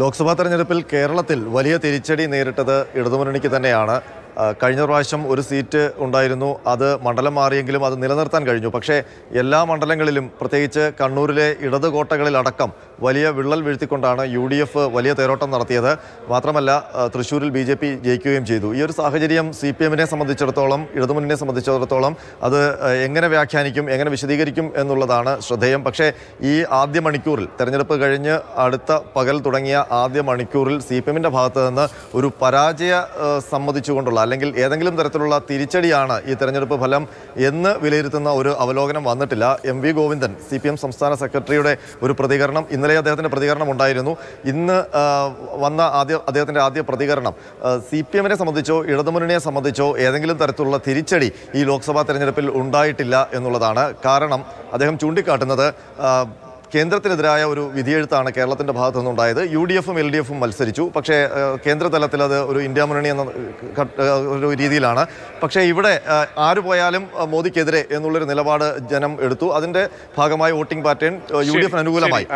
ലോക്സഭാ തെരഞ്ഞെടുപ്പിൽ കേരളത്തിൽ വലിയ തിരിച്ചടി നേരിട്ടത് ഇടതുമുന്നണിക്ക് തന്നെയാണ്. കഴിഞ്ഞ പ്രാവശ്യം ഒരു സീറ്റ് ഉണ്ടായിരുന്നു. അത് മണ്ഡലം മാറിയെങ്കിലും അത് നിലനിർത്താൻ കഴിഞ്ഞു. പക്ഷേ എല്ലാ മണ്ഡലങ്ങളിലും പ്രത്യേകിച്ച് കണ്ണൂരിലെ ഇടത് കോട്ടകളിലടക്കം വലിയ വിള്ളൽ വീഴ്ത്തിക്കൊണ്ടാണ് യു ഡി എഫ് വലിയ തേരോട്ടം നടത്തിയത്. മാത്രമല്ല തൃശ്ശൂരിൽ ബി ജെ പി ജയിക്കുകയും ചെയ്തു. ഈ ഒരു സാഹചര്യം സി പി എമ്മിനെ സംബന്ധിച്ചിടത്തോളം ഇടതുമുന്നണിയെ സംബന്ധിച്ചിടത്തോളം അത് എങ്ങനെ വ്യാഖ്യാനിക്കും എങ്ങനെ വിശദീകരിക്കും എന്നുള്ളതാണ് ശ്രദ്ധേയം. പക്ഷേ ഈ ആദ്യ മണിക്കൂറിൽ തെരഞ്ഞെടുപ്പ് കഴിഞ്ഞ് അടുത്ത പകൽ തുടങ്ങിയ ആദ്യ മണിക്കൂറിൽ സി പി എമ്മിന്റെ ഭാഗത്ത് നിന്ന് ഒരു പരാജയ സംബന്ധിച്ചുകൊണ്ടുള്ള അല്ലെങ്കിൽ ഏതെങ്കിലും തരത്തിലുള്ള തിരിച്ചടിയാണ് ഈ തെരഞ്ഞെടുപ്പ് ഫലം എന്ന് വിലയിരുത്തുന്ന ഒരു അവലോകനം വന്നിട്ടില്ല. M V Govindan C P M സംസ്ഥാന സെക്രട്ടറിയുടെ ഒരു പ്രതികരണം ഇന്നലെ അദ്ദേഹത്തിന്റെ പ്രതികരണം ഉണ്ടായിരുന്നു. ഇന്ന് വന്ന ആദ്യ അദ്ദേഹത്തിന്റെ ആദ്യ പ്രതികരണം സി പി എമ്മിനെ സംബന്ധിച്ചോ ഇടതുമുന്നണിയെ സംബന്ധിച്ചോ ഏതെങ്കിലും തരത്തിലുള്ള തിരിച്ചടി ഈ ലോക്സഭാ തെരഞ്ഞെടുപ്പിൽ ഉണ്ടായിട്ടില്ല എന്നുള്ളതാണ് കാരണം അദ്ദേഹം ചൂണ്ടിക്കാട്ടുന്നത്. കേന്ദ്രത്തിനെതിരായ ഒരു വിധിയെഴുത്താണ് കേരളത്തിന്റെ ഭാഗത്തു നിന്നുണ്ടായത്. യു ഡി എഫും എൽ ഡി എഫും മത്സരിച്ചു. പക്ഷേ കേന്ദ്രതലത്തിൽ കേന്ദ്ര അത് ഒരു ഇന്ത്യ മുന്നണി എന്ന ഒരു രീതിയിലാണ്. പക്ഷേ ഇവിടെ ആര് പോയാലും മോദിക്കെതിരെ എന്നുള്ളൊരു നിലപാട് ജനം എടുത്തു. അതിന്റെ ഭാഗമായി വോട്ടിംഗ് പാറ്റേൺ യു ഡി എഫിന് അനുകൂലമായി.